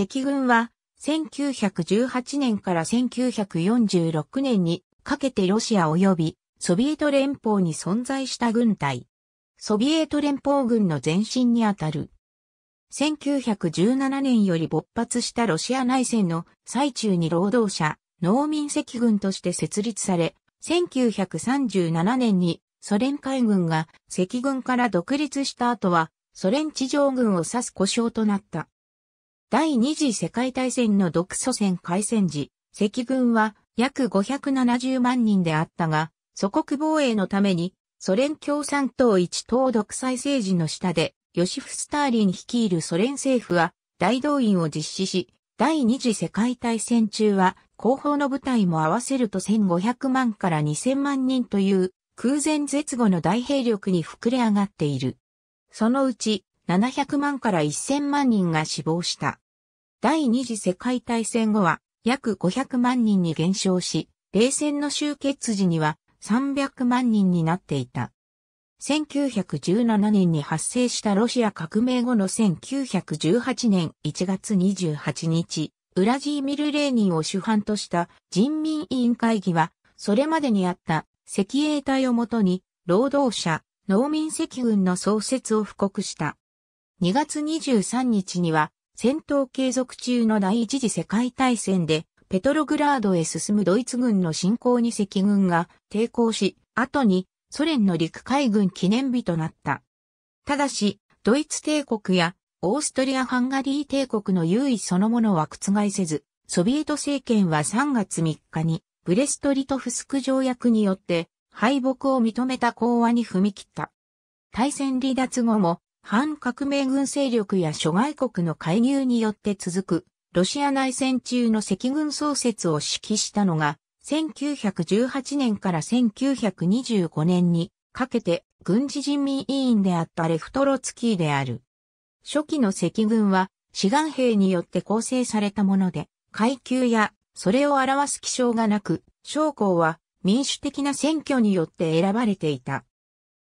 赤軍は1918年から1946年にかけてロシア及びソビエト連邦に存在した軍隊。ソビエト連邦軍の前身にあたる。1917年より勃発したロシア内戦の最中に労働者、農民赤軍として設立され、1937年にソ連海軍が赤軍から独立した後はソ連地上軍を指す故障となった。第二次世界大戦の独ソ戦開戦時、赤軍は約570万人であったが、祖国防衛のために、ソ連共産党一党独裁政治の下で、ヨシフ・スターリン率いるソ連政府は大動員を実施し、第二次世界大戦中は後方の部隊も合わせると1500万から2000万人という空前絶後の大兵力に膨れ上がっている。そのうち700万から1000万人が死亡した。第二次世界大戦後は約500万人に減少し、冷戦の終結時には300万人になっていた。1917年に発生したロシア革命後の1918年1月28日、ウラジーミル・レーニンを主犯とした人民委員会議は、それまでにあった赤衛隊をもとに、労働者、農民赤軍の創設を布告した。2月23日には戦闘継続中の第一次世界大戦でペトログラードへ進むドイツ軍の侵攻に赤軍が抵抗し、後にソ連の陸海軍記念日となった。ただし、ドイツ帝国やオーストリア・ハンガリー帝国の優位そのものは覆せず、ソビエト政権は3月3日にブレストリトフスク条約によって敗北を認めた講和に踏み切った。大戦離脱後も反革命軍勢力や諸外国の介入によって続く、ロシア内戦中の赤軍創設を指揮したのが、1918年から1925年にかけて軍事人民委員であったレフトロツキーである。初期の赤軍は志願兵によって構成されたもので、階級やそれを表す気象がなく、将校は民主的な選挙によって選ばれていた。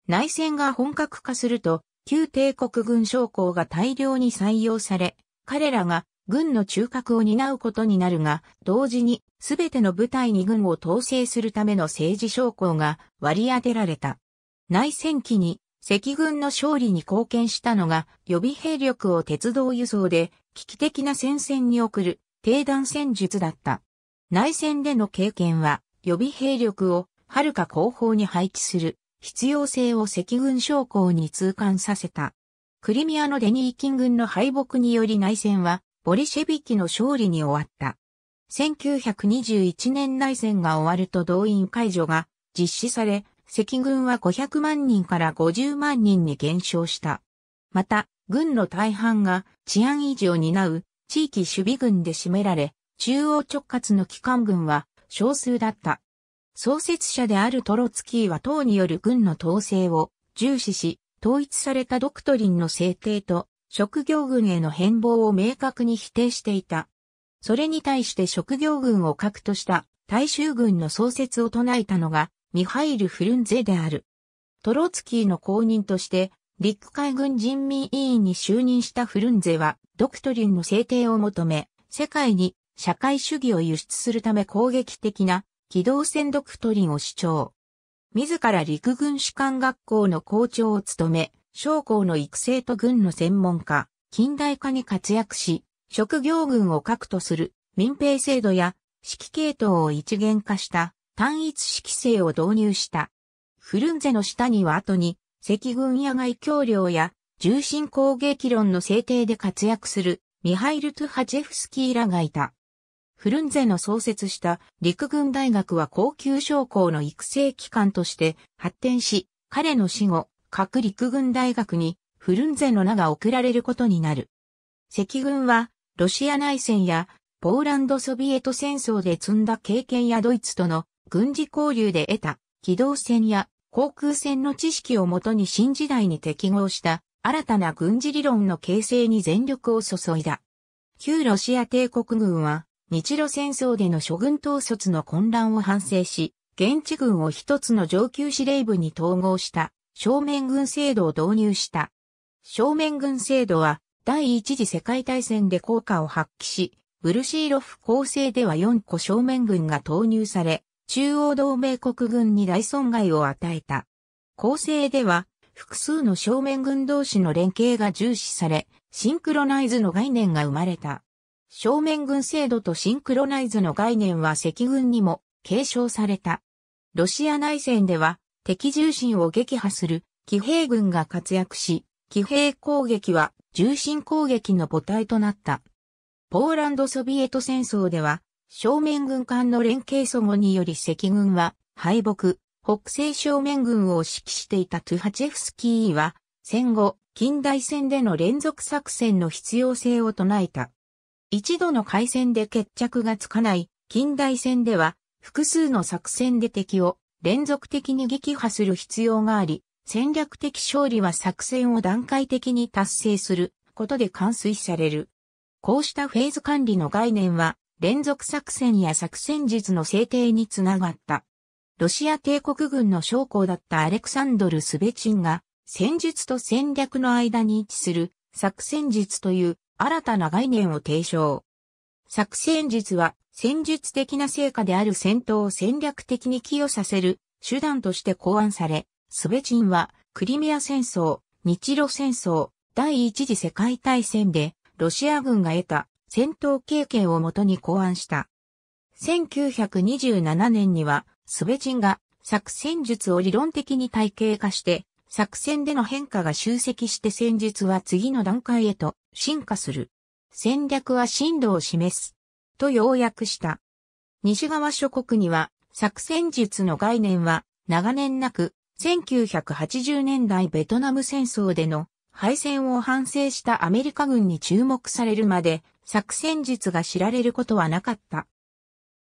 内戦が本格化すると、旧帝国軍将校が大量に採用され、彼らが軍の中核を担うことになるが、同時にすべての部隊に軍を統制するための政治将校が割り当てられた。内戦期に赤軍の勝利に貢献したのが予備兵力を鉄道輸送で危機的な戦線に送る低弾戦術だった。内戦での経験は予備兵力を遥か後方に配置する必要性を赤軍将校に痛感させた。クリミアのデニーキン軍の敗北により内戦は、ボリシェビキの勝利に終わった。1921年内戦が終わると動員解除が実施され、赤軍は500万人から50万人に減少した。また、軍の大半が治安維持を担う地域守備軍で占められ、中央直轄の機関軍は少数だった。創設者であるトロツキーは党による軍の統制を重視し、統一されたドクトリンの制定と職業軍への変貌を明確に否定していた。それに対して職業軍を核とした大衆軍の創設を唱えたのがミハイル・フルンゼである。トロツキーの後任として陸海軍人民委員に就任したフルンゼはドクトリンの制定を求め、世界に社会主義を輸出するため攻撃的な機動戦ドクトリンを主張。自ら陸軍士官学校の校長を務め、将校の育成と軍の専門家、近代化に活躍し、職業軍を核とする民兵制度や指揮系統を一元化した単一指揮制を導入した。フルンゼの下には後に赤軍野外協領や重心攻撃論の制定で活躍するミハイル・トゥハジェフスキーらがいた。フルンゼの創設した陸軍大学は高級将校の育成機関として発展し、彼の死後、各陸軍大学にフルンゼの名が贈られることになる。赤軍はロシア内戦やポーランドソビエト戦争で積んだ経験やドイツとの軍事交流で得た機動戦や航空戦の知識をもとに新時代に適合した新たな軍事理論の形成に全力を注いだ。旧ロシア帝国軍は日露戦争での諸軍統率の混乱を反省し、現地軍を一つの上級司令部に統合した正面軍制度を導入した。正面軍制度は第一次世界大戦で効果を発揮し、ブルシーロフ構成では4個正面軍が投入され、中央同盟国軍に大損害を与えた。構成では、複数の正面軍同士の連携が重視され、シンクロナイズの概念が生まれた。正面軍制度とシンクロナイズの概念は赤軍にも継承された。ロシア内戦では敵重心を撃破する騎兵軍が活躍し、騎兵攻撃は重心攻撃の母体となった。ポーランドソビエト戦争では正面軍間の連携阻護により赤軍は敗北、北西正面軍を指揮していたトゥハチェフスキーは戦後、近代戦での連続作戦の必要性を唱えた。一度の回戦で決着がつかない近代戦では複数の作戦で敵を連続的に撃破する必要があり、戦略的勝利は作戦を段階的に達成することで完遂される。こうしたフェーズ管理の概念は連続作戦や作戦術の制定につながった。ロシア帝国軍の将校だったアレクサンドル・スベチンが戦術と戦略の間に位置する作戦術という新たな概念を提唱。作戦術は戦術的な成果である戦闘を戦略的に寄与させる手段として考案され、スベチンはクリミア戦争、日露戦争、第一次世界大戦でロシア軍が得た戦闘経験をもとに考案した。1927年にはスベチンが作戦術を理論的に体系化して作戦での変化が集積して戦術は次の段階へと進化する。戦略は進路を示す。と要約した。西側諸国には作戦術の概念は長年なく、1980年代ベトナム戦争での敗戦を反省したアメリカ軍に注目されるまで作戦術が知られることはなかった。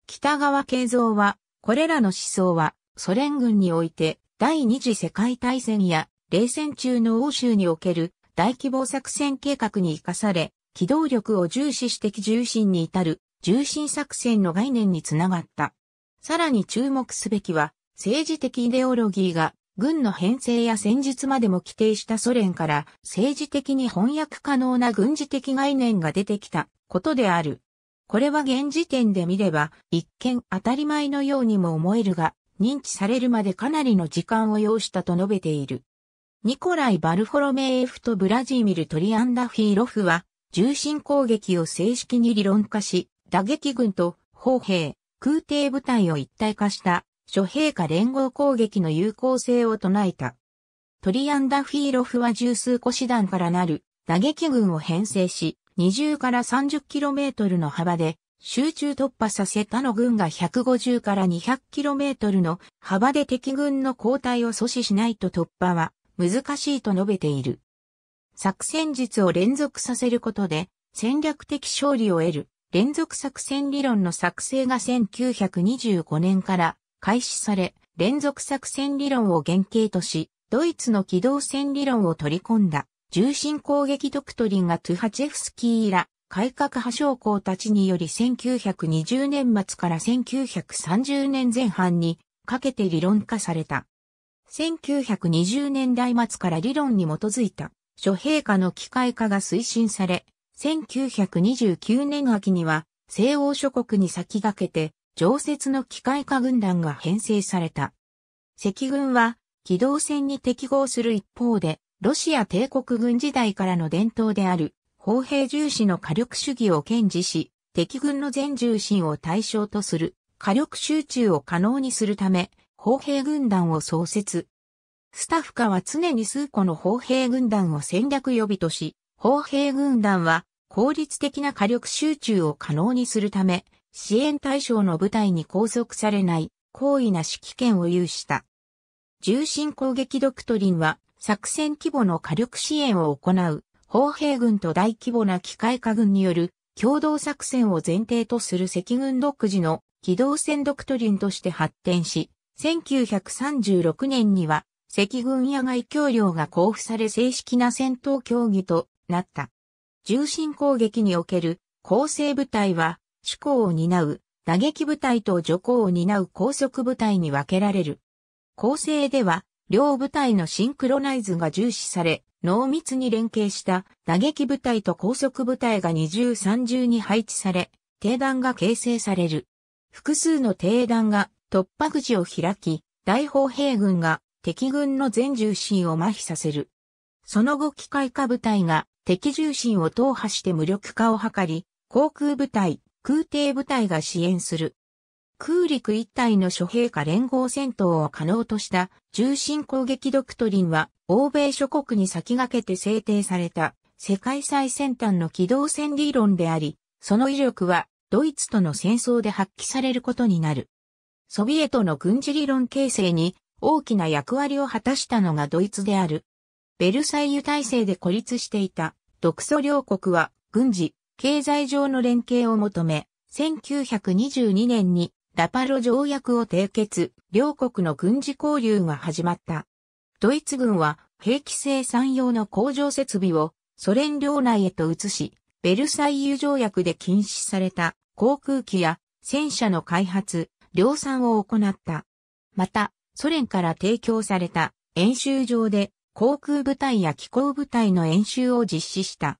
北川慶三は、これらの思想はソ連軍において第二次世界大戦や冷戦中の欧州における大規模作戦計画に活かされ、機動力を重視して重心に至る重心作戦の概念につながった。さらに注目すべきは、政治的イデオロギーが軍の編成や戦術までも規定したソ連から政治的に翻訳可能な軍事的概念が出てきたことである。これは現時点で見れば一見当たり前のようにも思えるが、認知されるまでかなりの時間を要したと述べている。ニコライ・バルフォロメーフとブラジーミル・トリアンダフィーロフは、重心攻撃を正式に理論化し、打撃軍と砲兵、空挺部隊を一体化した諸兵下連合攻撃の有効性を唱えた。トリアンダフィーロフは十数個師団からなる打撃軍を編成し、20から 30km の幅で集中突破させ他の軍が150から 200km の幅で敵軍の後退を阻止しないと突破は難しいと述べている。作戦術を連続させることで戦略的勝利を得る連続作戦理論の作成が1925年から開始され、連続作戦理論を原型とし、ドイツの機動戦理論を取り込んだ重心攻撃ドクトリンがトゥハチェフスキーら改革派将校たちにより1920年末から1930年前半にかけて理論化された。1920年代末から理論に基づいた諸陛下の機械化が推進され、1929年秋には西欧諸国に先駆けて常設の機械化軍団が編成された。赤軍は機動戦に適合する一方で、ロシア帝国軍時代からの伝統である砲兵重視の火力主義を堅持し、敵軍の全重心を対象とする火力集中を可能にするため、砲兵軍団を創設。スタッフ化は常に数個の砲兵軍団を戦略予備とし、砲兵軍団は効率的な火力集中を可能にするため、支援対象の部隊に拘束されない高位な指揮権を有した。重心攻撃ドクトリンは作戦規模の火力支援を行う砲兵軍と大規模な機械化軍による共同作戦を前提とする赤軍独自の機動戦ドクトリンとして発展し、1936年には赤軍野外協領が交付され正式な戦闘競技となった。重心攻撃における構成部隊は主攻を担う打撃部隊と助攻を担う高速部隊に分けられる。構成では両部隊のシンクロナイズが重視され、濃密に連携した打撃部隊と高速部隊が二重三重に配置され、艇団が形成される。複数の艇団が突破口を開き、大砲兵軍が敵軍の全重心を麻痺させる。その後機械化部隊が敵重心を踏破して無力化を図り、航空部隊、空挺部隊が支援する。空陸一体の諸兵化連合戦闘を可能とした重心攻撃ドクトリンは欧米諸国に先駆けて制定された世界最先端の機動戦理論であり、その威力はドイツとの戦争で発揮されることになる。ソビエトの軍事理論形成に大きな役割を果たしたのがドイツである。ベルサイユ体制で孤立していた独ソ両国は軍事、経済上の連携を求め、1922年にラパロ条約を締結、両国の軍事交流が始まった。ドイツ軍は兵器生産用の工場設備をソ連領内へと移し、ベルサイユ条約で禁止された航空機や戦車の開発、量産を行った。また、ソ連から提供された演習場で航空部隊や機構部隊の演習を実施した。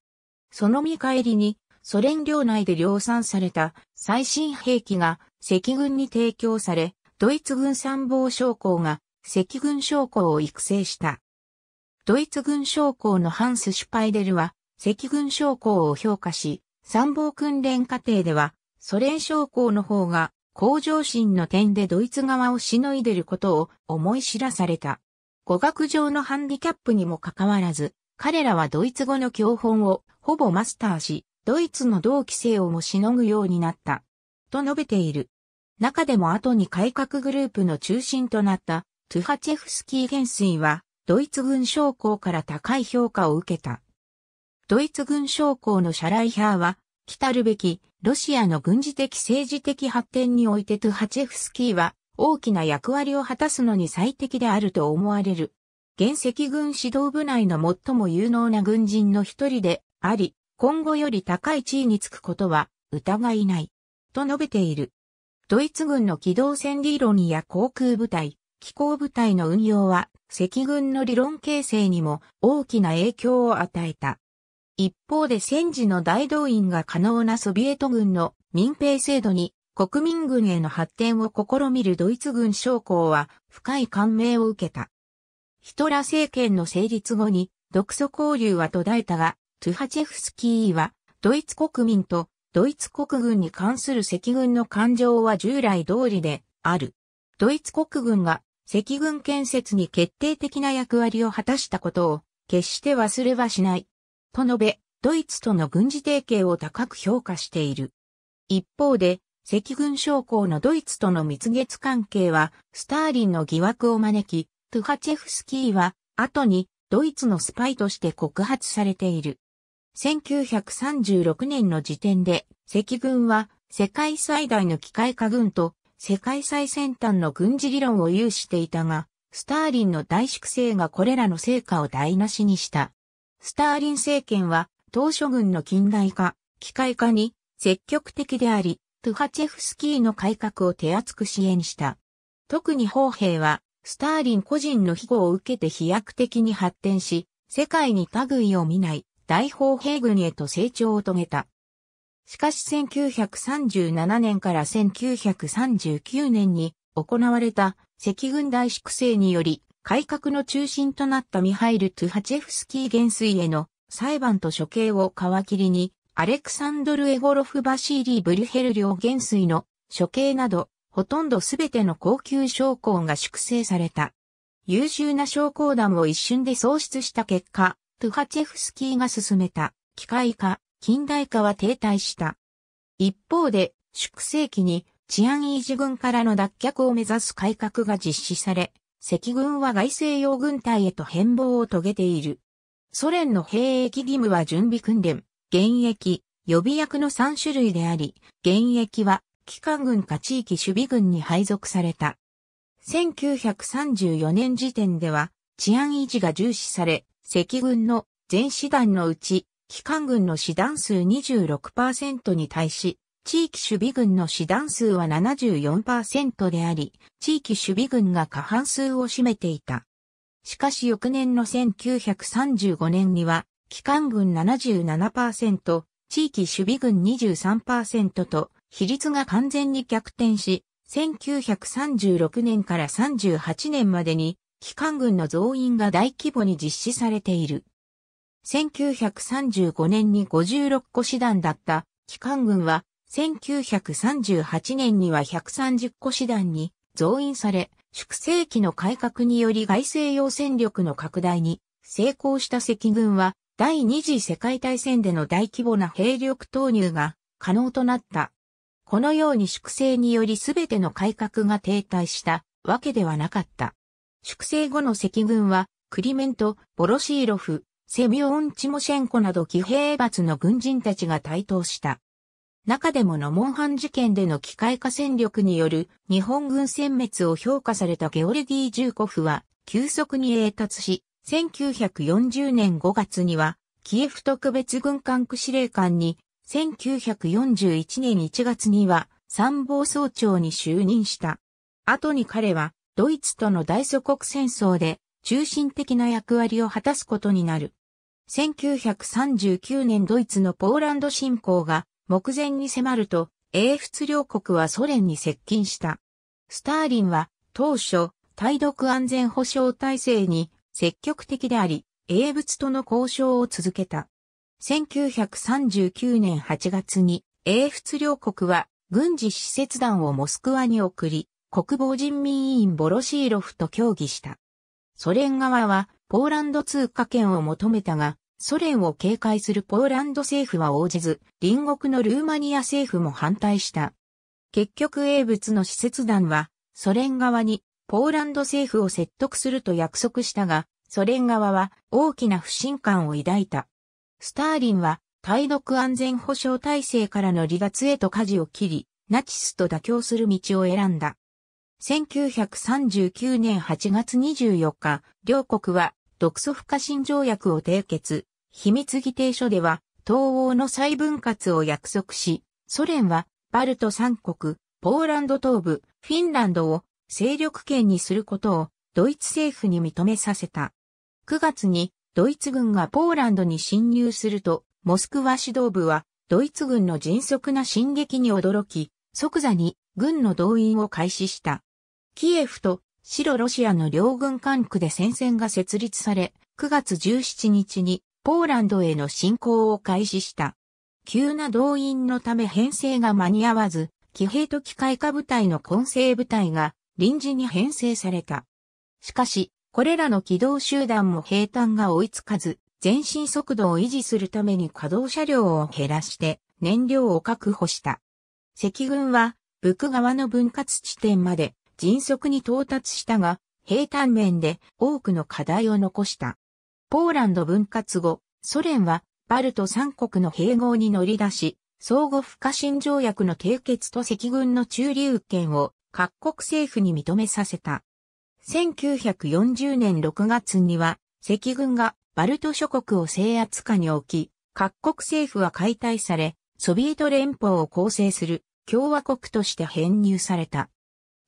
その見返りに、ソ連領内で量産された最新兵器が赤軍に提供され、ドイツ軍参謀将校が赤軍将校を育成した。ドイツ軍将校のハンス・シュパイデルは赤軍将校を評価し、参謀訓練過程ではソ連将校の方が向上心の点でドイツ側をしのいでることを思い知らされた。語学上のハンディキャップにもかかわらず、彼らはドイツ語の教本をほぼマスターし、ドイツの同期生をもしのぐようになった。と述べている。中でも後に改革グループの中心となったトゥハチェフスキー元帥はドイツ軍将校から高い評価を受けた。ドイツ軍将校のシャライハーは来るべきロシアの軍事的政治的発展においてトゥハチェフスキーは大きな役割を果たすのに最適であると思われる。原石軍指導部内の最も有能な軍人の一人であり、今後より高い地位につくことは疑いない。と述べている。ドイツ軍の機動戦理論や航空部隊、機構部隊の運用は赤軍の理論形成にも大きな影響を与えた。一方で戦時の大動員が可能なソビエト軍の民兵制度に国民軍への発展を試みるドイツ軍将校は深い感銘を受けた。ヒトラ政権の成立後に独ソ交流は途絶えたが、トゥハチェフスキーはドイツ国民とドイツ国軍に関する赤軍の感情は従来通りである。ドイツ国軍が赤軍建設に決定的な役割を果たしたことを決して忘れはしない。と述べ、ドイツとの軍事提携を高く評価している。一方で、赤軍将校のドイツとの蜜月関係は、スターリンの疑惑を招き、トゥハチェフスキーは、後にドイツのスパイとして告発されている。1936年の時点で、赤軍は世界最大の機械化軍と世界最先端の軍事理論を有していたが、スターリンの大粛清がこれらの成果を台無しにした。スターリン政権は、当初軍の近代化、機械化に積極的であり、トゥハチェフスキーの改革を手厚く支援した。特に砲兵は、スターリン個人の庇護を受けて飛躍的に発展し、世界に類を見ない大砲兵軍へと成長を遂げた。しかし1937年から1939年に行われた赤軍大粛清により改革の中心となったミハイル・トゥハチェフスキー元帥への裁判と処刑を皮切りに、アレクサンドル・エゴロフ・バシーリー・ブリュヘル領元帥の処刑など、ほとんどすべての高級将校が粛清された。優秀な将校団を一瞬で喪失した結果、トゥハチェフスキーが進めた機械化、近代化は停滞した。一方で、粛清期に治安維持軍からの脱却を目指す改革が実施され、赤軍は外西洋軍隊へと変貌を遂げている。ソ連の兵役義務は準備訓練、現役、予備役の3種類であり、現役は機関軍か地域守備軍に配属された。1934年時点では治安維持が重視され、赤軍の全師団のうち、機関軍の師団数26%に対し、地域守備軍の師団数は74%であり、地域守備軍が過半数を占めていた。しかし翌年の1935年には、機関軍77%、地域守備軍23%と、比率が完全に逆転し、1936年から38年までに、機関軍の増員が大規模に実施されている。1935年に56個師団だった機関軍は、1938年には130個師団に増員され、粛清期の改革により外西洋戦力の拡大に成功した赤軍は第二次世界大戦での大規模な兵力投入が可能となった。このように粛清により全ての改革が停滞したわけではなかった。粛清後の赤軍はクリメント、ボロシーロフ、セミオン・チモシェンコなど騎兵閥の軍人たちが台頭した。中でもノモンハン事件での機械化戦力による日本軍殲滅を評価されたゲオルギー・ジューコフは急速に栄達し、1940年5月にはキエフ特別軍管区司令官に、1941年1月には参謀総長に就任した。後に彼はドイツとの大祖国戦争で中心的な役割を果たすことになる。1939年ドイツのポーランド侵攻が目前に迫ると、英仏両国はソ連に接近した。スターリンは当初、対独安全保障体制に積極的であり、英仏との交渉を続けた。1939年8月に英仏両国は軍事施設団をモスクワに送り、国防人民委員ボロシーロフと協議した。ソ連側はポーランド通貨券を求めたが、ソ連を警戒するポーランド政府は応じず、隣国のルーマニア政府も反対した。結局英仏の施設団は、ソ連側にポーランド政府を説得すると約束したが、ソ連側は大きな不信感を抱いた。スターリンは対独安全保障体制からの離脱へと舵を切り、ナチスと妥協する道を選んだ。1939年8月24日、両国は独ソ不可侵条約を締結。秘密議定書では、東欧の再分割を約束し、ソ連はバルト三国、ポーランド東部、フィンランドを勢力圏にすることをドイツ政府に認めさせた。9月にドイツ軍がポーランドに侵入すると、モスクワ指導部はドイツ軍の迅速な進撃に驚き、即座に軍の動員を開始した。キエフと白ロシアの両軍管区で戦線が設立され、9月17日にポーランドへの侵攻を開始した。急な動員のため編成が間に合わず、騎兵と機械化部隊の混成部隊が臨時に編成された。しかし、これらの機動集団も兵隊が追いつかず、前進速度を維持するために稼働車両を減らして燃料を確保した。赤軍は、ブク川の分割地点まで迅速に到達したが、平坦面で多くの課題を残した。ポーランド分割後、ソ連はバルト三国の併合に乗り出し、相互不可侵条約の締結と赤軍の駐留権を各国政府に認めさせた。1940年6月には赤軍がバルト諸国を制圧下に置き、各国政府は解体され、ソビエト連邦を構成する共和国として編入された。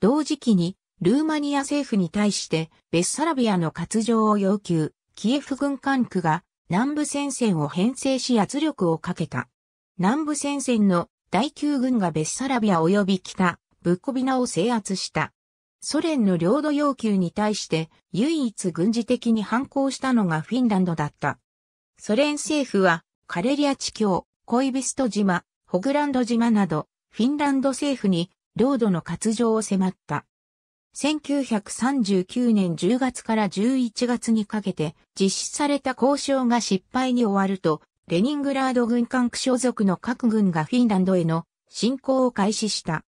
同時期にルーマニア政府に対してベッサラビアの割譲を要求、キエフ軍管区が南部戦線を編成し圧力をかけた。南部戦線の第9軍がベッサラビア及び北、ブッコビナを制圧した。ソ連の領土要求に対して唯一軍事的に反抗したのがフィンランドだった。ソ連政府はカレリア地境、コイビスト島、ホグランド島などフィンランド政府に領土の割譲を迫った。1939年10月から11月にかけて実施された交渉が失敗に終わると、レニングラード軍管区所属の各軍がフィンランドへの侵攻を開始した。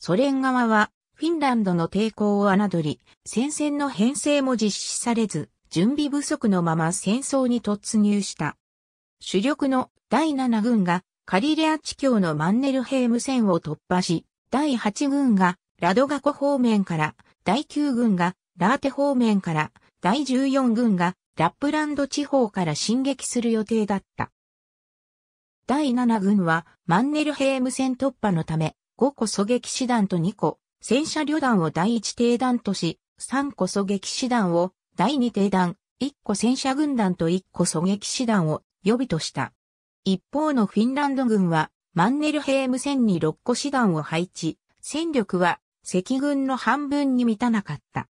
ソ連側はフィンランドの抵抗を侮り、戦線の編成も実施されず、準備不足のまま戦争に突入した。主力の第7軍がカリレア地境のマンネルヘーム線を突破し、第8軍がラドガコ方面から、第9軍がラーテ方面から、第14軍がラップランド地方から進撃する予定だった。第7軍はマンネルヘーム戦突破のため、5個狙撃師団と2個、戦車旅団を第1艇団とし、3個狙撃師団を第二艇団、一個戦車軍団と一個狙撃師団を予備とした。一方のフィンランド軍はマンネルヘーム戦に6個師団を配置、戦力は赤軍の半分に満たなかった。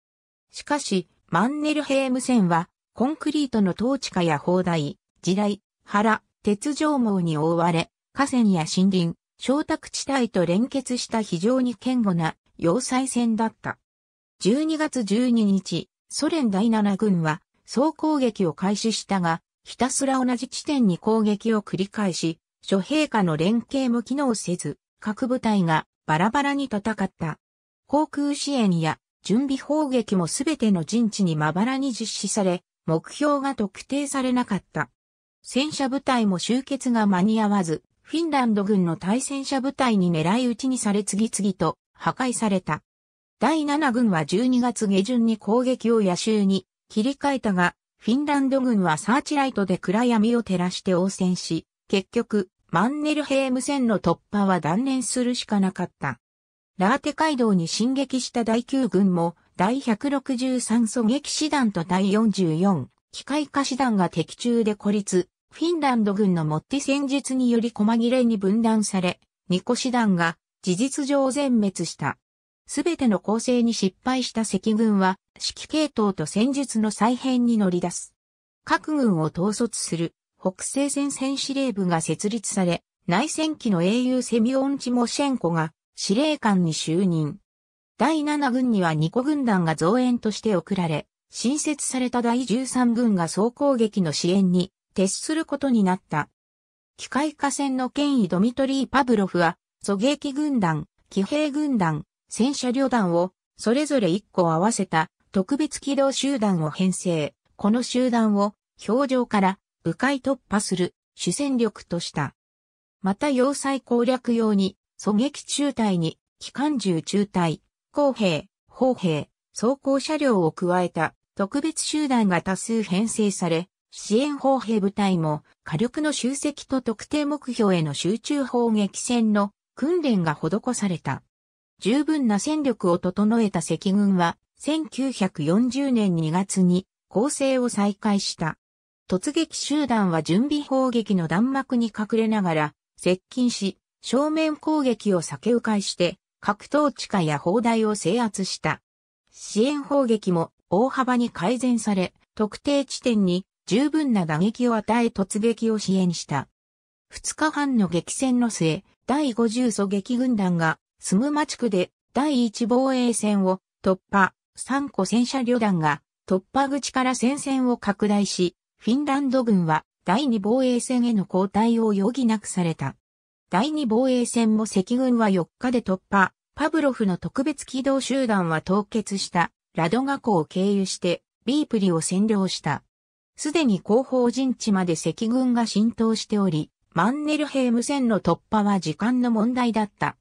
しかし、マンネルヘーム戦はコンクリートの統治下や砲台、地雷、原、鉄条網に覆われ、河川や森林、小宅地帯と連結した非常に堅固な要塞戦だった。12月12日、ソ連第7軍は総攻撃を開始したが、ひたすら同じ地点に攻撃を繰り返し、諸陛下の連携も機能せず、各部隊がバラバラに戦った。航空支援や準備砲撃もすべての陣地にまばらに実施され、目標が特定されなかった。戦車部隊も集結が間に合わず、フィンランド軍の対戦車部隊に狙い撃ちにされ次々と破壊された。第7軍は12月下旬に攻撃を野襲に切り替えたが、フィンランド軍はサーチライトで暗闇を照らして応戦し、結局、マンネルヘーム線の突破は断念するしかなかった。ラーテ街道に進撃した第9軍も、第163狙撃師団と第44機械化師団が敵中で孤立、フィンランド軍のモッティ戦術により細切れに分断され、ニコ師団が事実上全滅した。すべての攻勢に失敗した赤軍は、指揮系統と戦術の再編に乗り出す。各軍を統率する北西戦線司令部が設立され、内戦期の英雄セミオン・チモシェンコが司令官に就任。第7軍には2個軍団が増援として送られ、新設された第13軍が総攻撃の支援に徹することになった。機械化戦の権威ドミトリー・パブロフは、狙撃軍団、騎兵軍団、戦車旅団を、それぞれ1個合わせた特別機動集団を編成。この集団を、表情から迂回突破する主戦力とした。また要塞攻略用に、狙撃中隊に、機関銃中隊、工兵、砲兵、装甲車両を加えた特別集団が多数編成され、支援砲兵部隊も火力の集積と特定目標への集中砲撃戦の訓練が施された。十分な戦力を整えた赤軍は1940年2月に攻勢を再開した。突撃集団は準備砲撃の弾幕に隠れながら接近し、正面攻撃を避け迂回して格闘地下や砲台を制圧した。支援砲撃も大幅に改善され、特定地点に十分な打撃を与え突撃を支援した。二日半の激戦の末、第50狙撃軍団が、スムマ地区で第一防衛線を突破、三個戦車旅団が突破口から戦線を拡大し、フィンランド軍は第二防衛線への交代を余儀なくされた。第二防衛線も赤軍は4日で突破、パブロフの特別機動集団は凍結したラドガ湖を経由してビープリを占領した。すでに後方陣地まで赤軍が浸透しており、マンネルヘーム線の突破は時間の問題だった。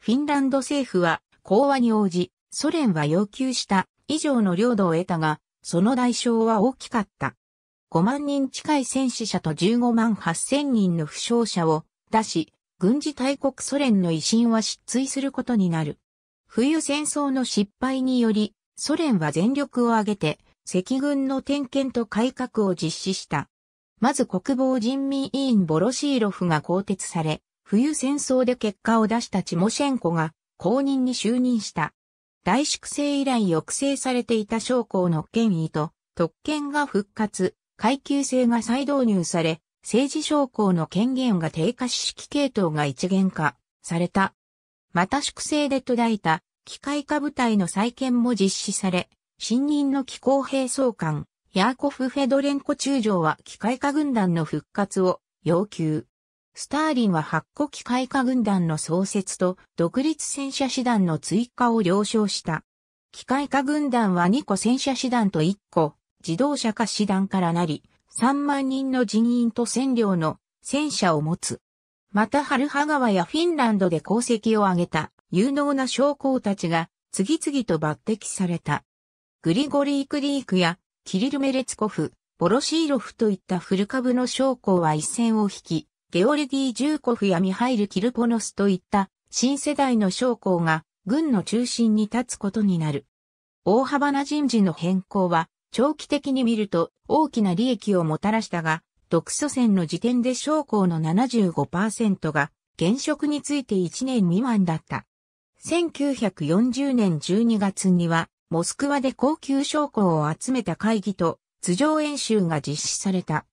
フィンランド政府は講和に応じ、ソ連は要求した以上の領土を得たが、その代償は大きかった。5万人近い戦死者と15万8千人の負傷者を出し、軍事大国ソ連の威信は失墜することになる。冬戦争の失敗により、ソ連は全力を挙げて、赤軍の点検と改革を実施した。まず国防人民委員ボロシーロフが更迭され、冬戦争で結果を出したチモシェンコが公認に就任した。大粛清以来抑制されていた将校の権威と特権が復活、階級制が再導入され、政治将校の権限が低下し指揮系統が一元化された。また粛清で途絶えた機械化部隊の再建も実施され、新任の気候兵総監、ヤーコフ・フェドレンコ中将は機械化軍団の復活を要求。スターリンは8個機械化軍団の創設と独立戦車師団の追加を了承した。機械化軍団は2個戦車師団と1個自動車化師団からなり、3万人の人員と戦量の戦車を持つ。またハルハ川やフィンランドで功績を挙げた有能な将校たちが次々と抜擢された。グリゴリー・クリークやキリル・メレツコフ、ボロシーロフといった古株の将校は一戦を引き、ゲオルディ・ジューコフやミハイル・キルポノスといった新世代の将校が軍の中心に立つことになる。大幅な人事の変更は長期的に見ると大きな利益をもたらしたが、独ソ戦の時点で将校の75%が現職について1年未満だった。1940年12月には、モスクワで高級将校を集めた会議と図上演習が実施された。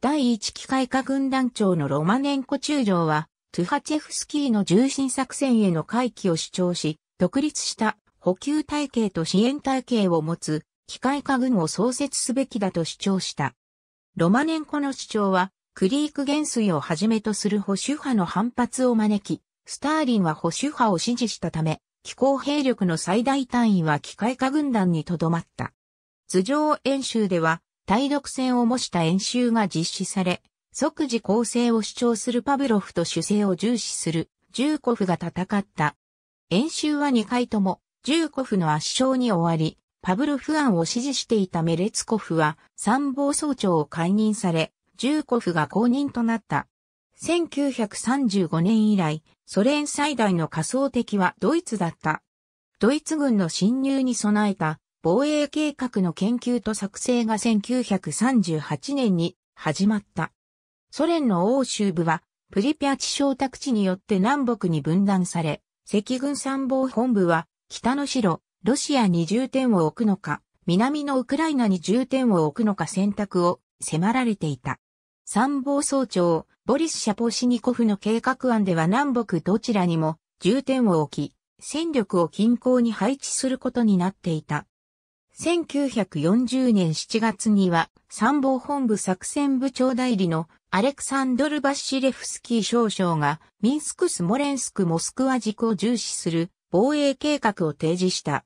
第一機械化軍団長のロマネンコ中将は、トゥハチェフスキーの重心作戦への回帰を主張し、独立した補給体系と支援体系を持つ機械化軍を創設すべきだと主張した。ロマネンコの主張は、クリーク元帥をはじめとする保守派の反発を招き、スターリンは保守派を支持したため、機構兵力の最大単位は機械化軍団にとどまった。図上演習では、対独戦を模した演習が実施され、即時構成を主張するパブロフと主勢を重視するジューコフが戦った。演習は2回ともジューコフの圧勝に終わり、パブロフ案を支持していたメレツコフは参謀総長を解任され、ジューコフが公認となった。1935年以来、ソ連最大の仮想敵はドイツだった。ドイツ軍の侵入に備えた防衛計画の研究と作成が1938年に始まった。ソ連の欧州部はプリピャチ小宅地によって南北に分断され、赤軍参謀本部は北の城、ロシアに重点を置くのか、南のウクライナに重点を置くのか選択を迫られていた。参謀総長、ボリス・シャポシニコフの計画案では南北どちらにも重点を置き、戦力を近郊に配置することになっていた。1940年7月には参謀本部作戦部長代理のアレクサンドル・バッシレフスキー少将がミンスク・スモレンスク・モスクワ軸を重視する防衛計画を提示した。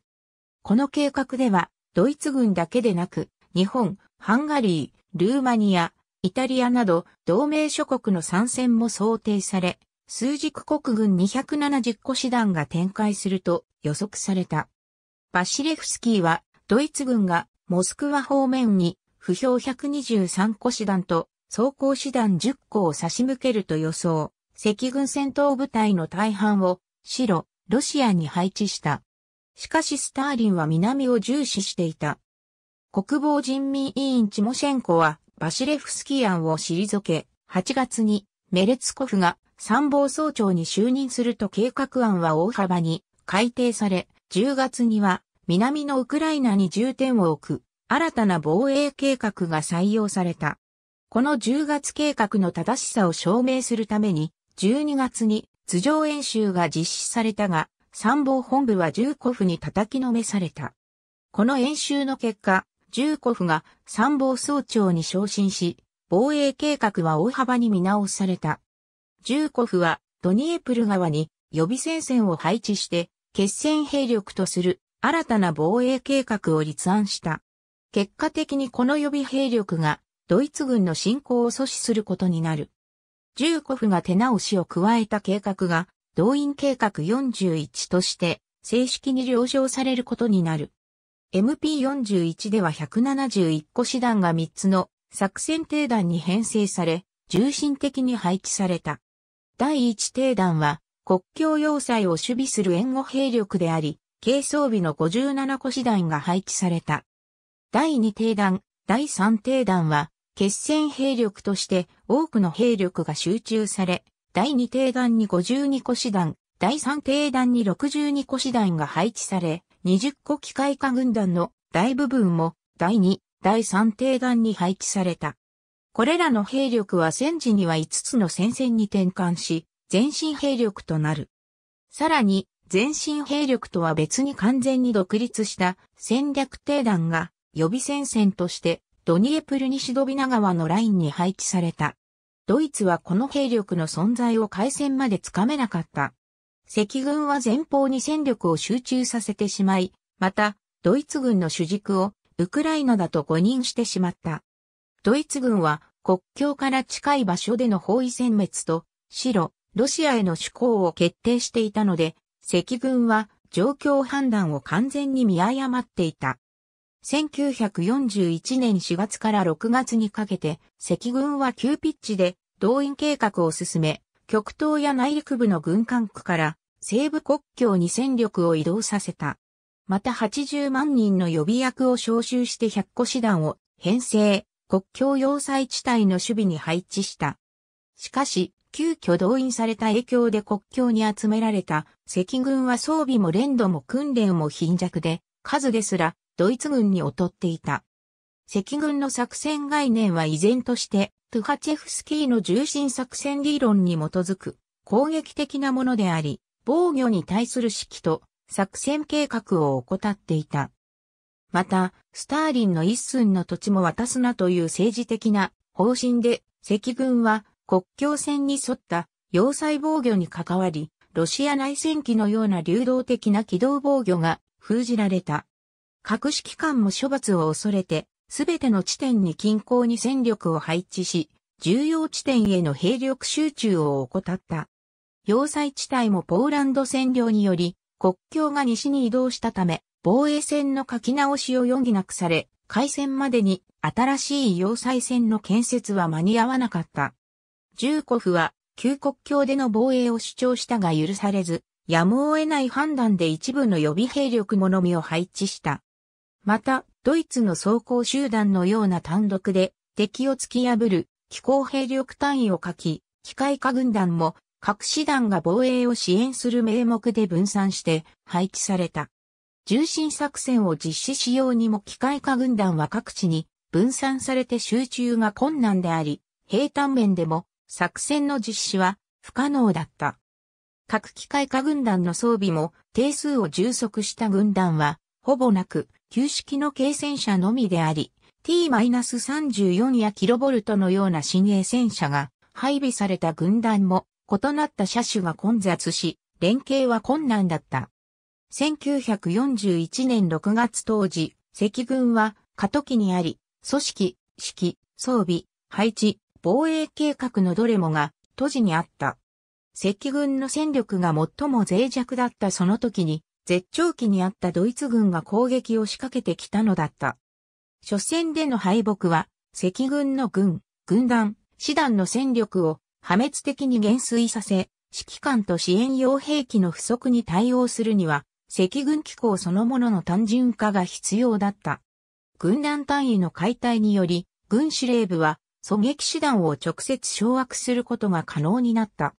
この計画ではドイツ軍だけでなく日本、ハンガリー、ルーマニア、イタリアなど同盟諸国の参戦も想定され、数軸国軍270個師団が展開すると予測された。バシレフスキーはドイツ軍がモスクワ方面に不評123個師団と装甲師団10個を差し向けると予想。赤軍戦闘部隊の大半を白、ロシアに配置した。しかしスターリンは南を重視していた。国防人民委員チモシェンコはバシレフスキー案を退け、8月にメレツコフが参謀総長に就任すると計画案は大幅に改定され、10月には南のウクライナに重点を置く新たな防衛計画が採用された。この10月計画の正しさを証明するために、12月に図上演習が実施されたが、参謀本部はジューコフに叩きのめされた。この演習の結果、ジューコフが参謀総長に昇進し、防衛計画は大幅に見直された。ジューコフはドニエプル川に予備戦線を配置して決戦兵力とする新たな防衛計画を立案した。結果的にこの予備兵力がドイツ軍の侵攻を阻止することになる。ジューコフが手直しを加えた計画が動員計画41として正式に了承されることになる。MP41 では171個師団が3つの作戦艇団に編成され、重心的に配置された。第1艇団は国境要塞を守備する援護兵力であり、軽装備の57個師団が配置された。第2艇団、第3艇団は、決戦兵力として多くの兵力が集中され、第2艇団に52個師団、第3艇団に62個師団が配置され、20個機械化軍団の大部分も第2、第3艇団に配置された。これらの兵力は戦時には5つの戦線に転換し、前進兵力となる。さらに、前進兵力とは別に完全に独立した戦略艇団が予備戦線としてドニエプルニシドビナ川のラインに配置された。ドイツはこの兵力の存在を海戦までつかめなかった。赤軍は前方に戦力を集中させてしまい、また、ドイツ軍の主軸をウクライナだと誤認してしまった。ドイツ軍は国境から近い場所での包囲戦滅と白、ロシアへの主攻を決定していたので、赤軍は状況判断を完全に見誤っていた。1941年4月から6月にかけて、赤軍は急ピッチで動員計画を進め、極東や内陸部の軍管区から西部国境に戦力を移動させた。また80万人の予備役を招集して100個師団を編成、国境要塞地帯の守備に配置した。しかし、急遽動員された影響で国境に集められた赤軍は装備も連度も訓練も貧弱で、数ですらドイツ軍に劣っていた。赤軍の作戦概念は依然としてトゥハチェフスキーの重心作戦理論に基づく攻撃的なものであり、防御に対する指揮と作戦計画を怠っていた。また、スターリンの一寸の土地も渡すなという政治的な方針で、赤軍は国境線に沿った要塞防御に関わり、ロシア内戦機のような流動的な機動防御が封じられた。各指揮官も処罰を恐れて、すべての地点に近郊に戦力を配置し、重要地点への兵力集中を怠った。要塞地帯もポーランド占領により、国境が西に移動したため、防衛線の書き直しを余儀なくされ、開戦までに新しい要塞線の建設は間に合わなかった。ジューコフは旧国境での防衛を主張したが許されず、やむを得ない判断で一部の予備兵力ものみを配置した。また、ドイツの装甲集団のような単独で敵を突き破る機構兵力単位を書き、機械化軍団も各師団が防衛を支援する名目で分散して配置された。重心作戦を実施しようにも機械化軍団は各地に分散されて集中が困難であり、平坦面でも作戦の実施は不可能だった。各機械化軍団の装備も定数を充足した軍団はほぼなく旧式の軽戦車のみであり T-34 やキロボルトのような新鋭戦車が配備された軍団も異なった車種が混雑し連携は困難だった。1941年6月当時、赤軍は過渡期にあり、組織、指揮、装備、配置、防衛計画のどれもが都市にあった。赤軍の戦力が最も脆弱だったその時に、絶頂期にあったドイツ軍が攻撃を仕掛けてきたのだった。初戦での敗北は、赤軍の軍、軍団、師団の戦力を破滅的に減衰させ、指揮官と支援用兵器の不足に対応するには、赤軍機構そのものの単純化が必要だった。軍団単位の解体により、軍司令部は狙撃師団を直接掌握することが可能になった。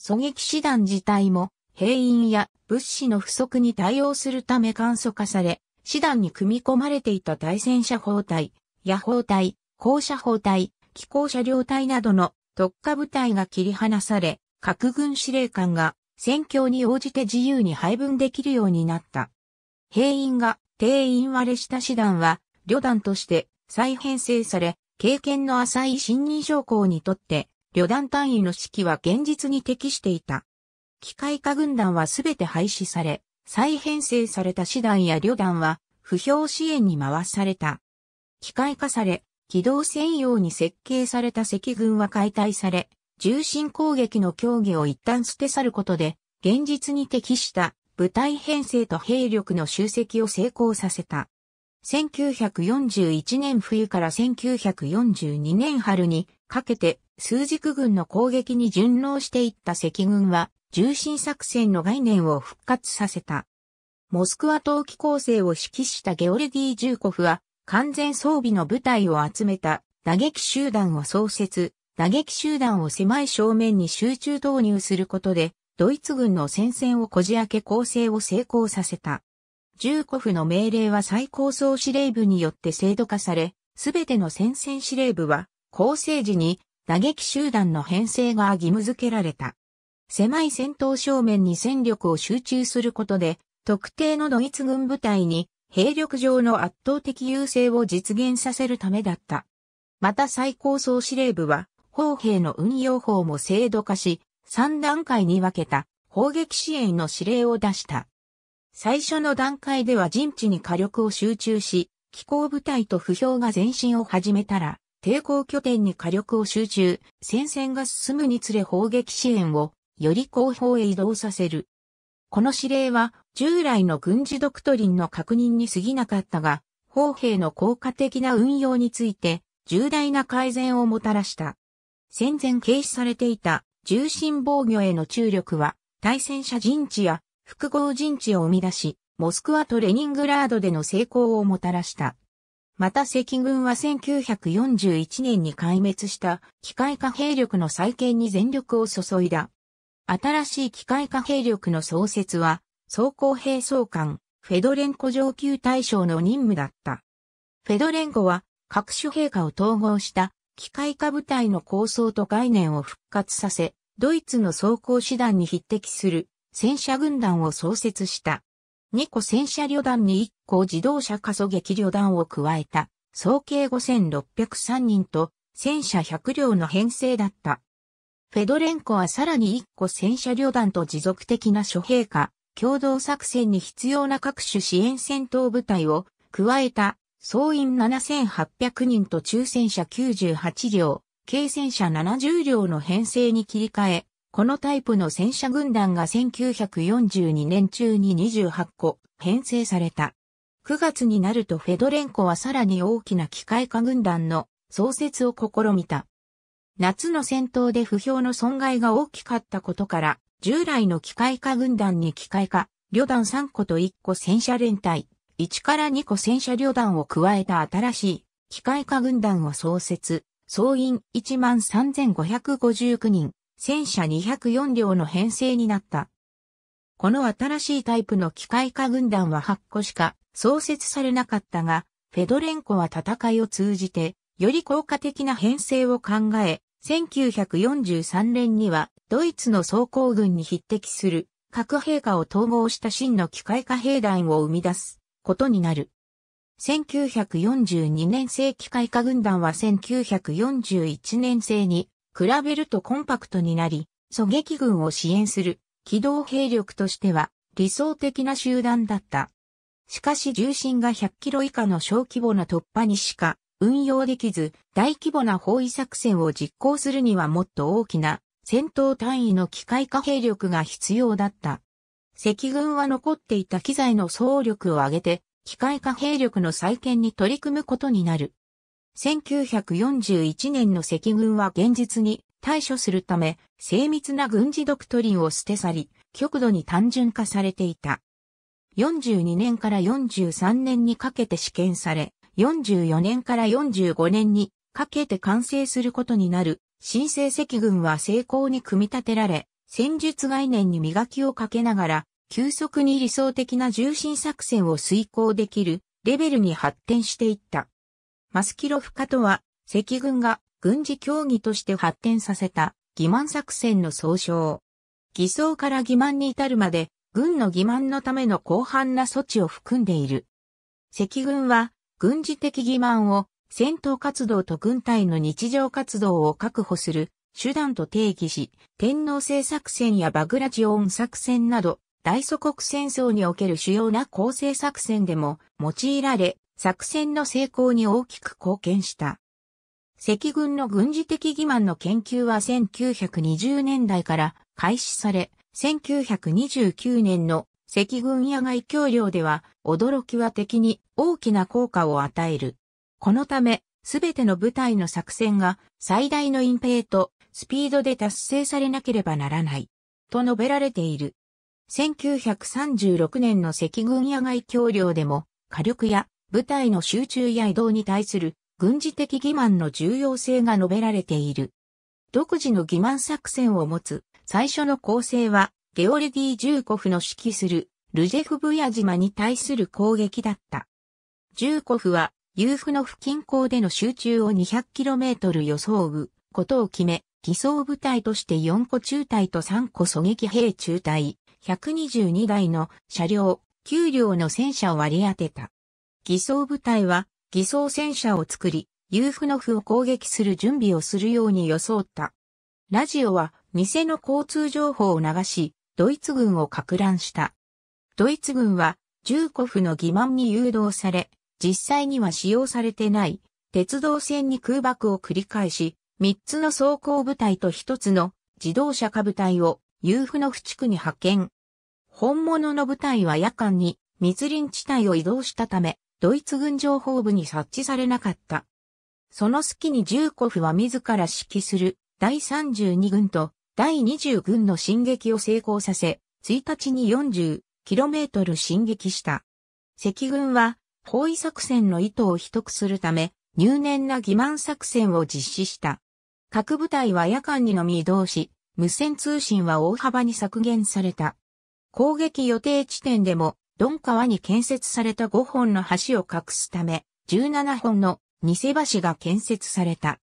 狙撃師団自体も兵員や物資の不足に対応するため簡素化され、師団に組み込まれていた対戦車砲隊、野砲隊、高車砲隊、機構車両隊などの特化部隊が切り離され、各軍司令官が戦況に応じて自由に配分できるようになった。兵員が定員割れした師団は、旅団として再編成され、経験の浅い新任将校にとって、旅団単位の指揮は現実に適していた。機械化軍団はすべて廃止され、再編成された師団や旅団は、不評支援に回された。機械化され、機動専用に設計された赤軍は解体され、重心攻撃の競技を一旦捨て去ることで、現実に適した部隊編成と兵力の集積を成功させた。1941年冬から1942年春にかけて数軸軍の攻撃に順応していった赤軍は重心作戦の概念を復活させた。モスクワ冬季構成を指揮したゲオルギー・ジューコフは完全装備の部隊を集めた打撃集団を創設、打撃集団を狭い正面に集中投入することでドイツ軍の戦線をこじ開け構成を成功させた。ジューコフの命令は最高総司令部によって制度化され、すべての戦線司令部は、構成時に打撃集団の編成が義務付けられた。狭い戦闘正面に戦力を集中することで、特定のドイツ軍部隊に兵力上の圧倒的優勢を実現させるためだった。また最高総司令部は、砲兵の運用法も制度化し、3段階に分けた砲撃支援の指令を出した。最初の段階では陣地に火力を集中し、機構部隊と不評が前進を始めたら、抵抗拠点に火力を集中、戦線が進むにつれ砲撃支援をより後方へ移動させる。この指令は従来の軍事ドクトリンの確認に過ぎなかったが、砲兵の効果的な運用について重大な改善をもたらした。戦前軽視されていた重心防御への注力は対戦車陣地や複合陣地を生み出し、モスクワとレニングラードでの成功をもたらした。また赤軍は1941年に壊滅した機械化兵力の再建に全力を注いだ。新しい機械化兵力の創設は、装甲兵総監、フェドレンコ上級大将の任務だった。フェドレンコは各種兵科を統合した機械化部隊の構想と概念を復活させ、ドイツの装甲師団に匹敵する戦車軍団を創設した。2個戦車旅団に1個自動車加速撃旅団を加えた、総計5603人と戦車100両の編成だった。フェドレンコはさらに1個戦車旅団と持続的な諸兵科、共同作戦に必要な各種支援戦闘部隊を加えた総員7800人と中戦車98両、軽戦車70両の編成に切り替え、このタイプの戦車軍団が1942年中に28個編成された。9月になるとフェドレンコはさらに大きな機械化軍団の創設を試みた。夏の戦闘で不評の損害が大きかったことから、従来の機械化軍団に機械化、旅団3個と1個戦車連隊、1から2個戦車旅団を加えた新しい機械化軍団を創設、総員13,559人、戦車204両の編成になった。この新しいタイプの機械化軍団は8個しか創設されなかったが、フェドレンコは戦いを通じて、より効果的な編成を考え、1943年にはドイツの装甲軍に匹敵する核兵科を統合した真の機械化兵団を生み出す。ことになる。1942年生機械化軍団は1941年生に比べるとコンパクトになり、狙撃軍を支援する機動兵力としては理想的な集団だった。しかし重心が100キロ以下の小規模な突破にしか運用できず、大規模な包囲作戦を実行するにはもっと大きな戦闘単位の機械化兵力が必要だった。赤軍は残っていた機材の総力を上げて、機械化兵力の再建に取り組むことになる。1941年の赤軍は現実に対処するため、精密な軍事ドクトリンを捨て去り、極度に単純化されていた。42年から43年にかけて試験され、44年から45年にかけて完成することになる新生赤軍は成功に組み立てられ、戦術概念に磨きをかけながら、急速に理想的な重心作戦を遂行できるレベルに発展していった。マスキロフ化とは、赤軍が軍事競技として発展させた欺瞞作戦の総称。偽装から欺瞞に至るまで、軍の欺瞞のための広範な措置を含んでいる。赤軍は、軍事的欺瞞を戦闘活動と軍隊の日常活動を確保する手段と定義し、天皇制作戦やバグラジオン作戦など、大祖国戦争における主要な構成作戦でも用いられ、作戦の成功に大きく貢献した。赤軍の軍事的欺瞞の研究は1920年代から開始され、1929年の赤軍野外協領では驚きは敵に大きな効果を与える。このため、すべての部隊の作戦が最大の隠蔽とスピードで達成されなければならない。と述べられている。1936年の赤軍野外協領でも、火力や部隊の集中や移動に対する軍事的欺瞞の重要性が述べられている。独自の欺瞞作戦を持つ最初の構成は、ゲオレディ・ジューコフの指揮するルジェフブヤ島に対する攻撃だった。ジューコフは、ユーフの付近港での集中を 200km 予想部ことを決め、偽装部隊として4個中隊と3個狙撃兵中隊、122台の車両、9両の戦車を割り当てた。偽装部隊は偽装戦車を作り、ユーフノフを攻撃する準備をするように装った。ラジオは偽の交通情報を流し、ドイツ軍を拡乱した。ドイツ軍はジューコフの欺瞞に誘導され、実際には使用されてない鉄道線に空爆を繰り返し、3つの装甲部隊と1つの自動車下部隊をユーフノフ地区に派遣。本物の部隊は夜間に密林地帯を移動したため、ドイツ軍情報部に察知されなかった。その隙にジューコフは自ら指揮する第32軍と第20軍の進撃を成功させ、1日に40、km 進撃した。赤軍は包囲作戦の意図を秘匿するため入念な欺瞞作戦を実施した。各部隊は夜間にのみ移動し、無線通信は大幅に削減された。攻撃予定地点でも、ドン川に建設された5本の橋を隠すため、17本の偽橋が建設された。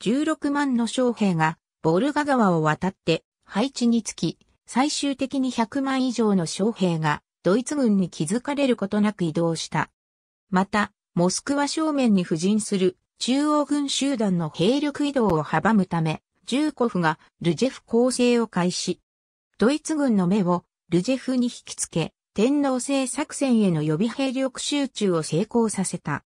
16万の将兵が、ボルガ川を渡って配置につき、最終的に100万以上の将兵が、ドイツ軍に気づかれることなく移動した。また、モスクワ正面に布陣する中央軍集団の兵力移動を阻むため、ジューコフがルジェフ攻勢を開始。ドイツ軍の目をルジェフに引きつけ、天皇制作戦への予備兵力集中を成功させた。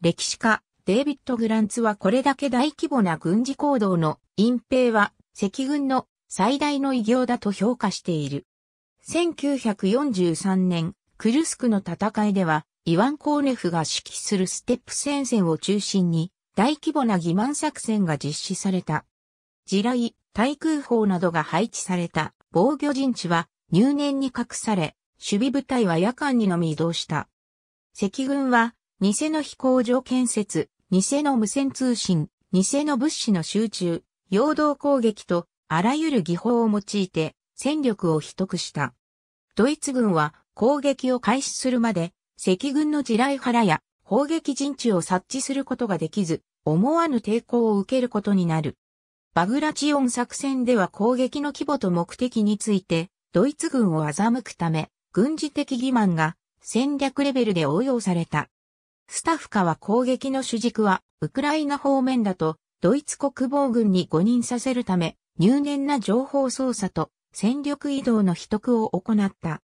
歴史家、デイビッド・グランツはこれだけ大規模な軍事行動の隠蔽は赤軍の最大の偉業だと評価している。1943年、クルスクの戦いでは、イワン・コーネフが指揮するステップ戦線を中心に、大規模な欺瞞作戦が実施された。地雷、対空砲などが配置された防御陣地は入念に隠され、守備部隊は夜間にのみ移動した。赤軍は、偽の飛行場建設、偽の無線通信、偽の物資の集中、陽動攻撃と、あらゆる技法を用いて、戦力を秘匿した。ドイツ軍は攻撃を開始するまで、赤軍の地雷原や砲撃陣地を察知することができず、思わぬ抵抗を受けることになる。バグラチオン作戦では攻撃の規模と目的について、ドイツ軍を欺くため、軍事的欺瞞が戦略レベルで応用された。スタッフカは攻撃の主軸はウクライナ方面だとドイツ国防軍に誤認させるため入念な情報操作と戦力移動の秘匿を行った。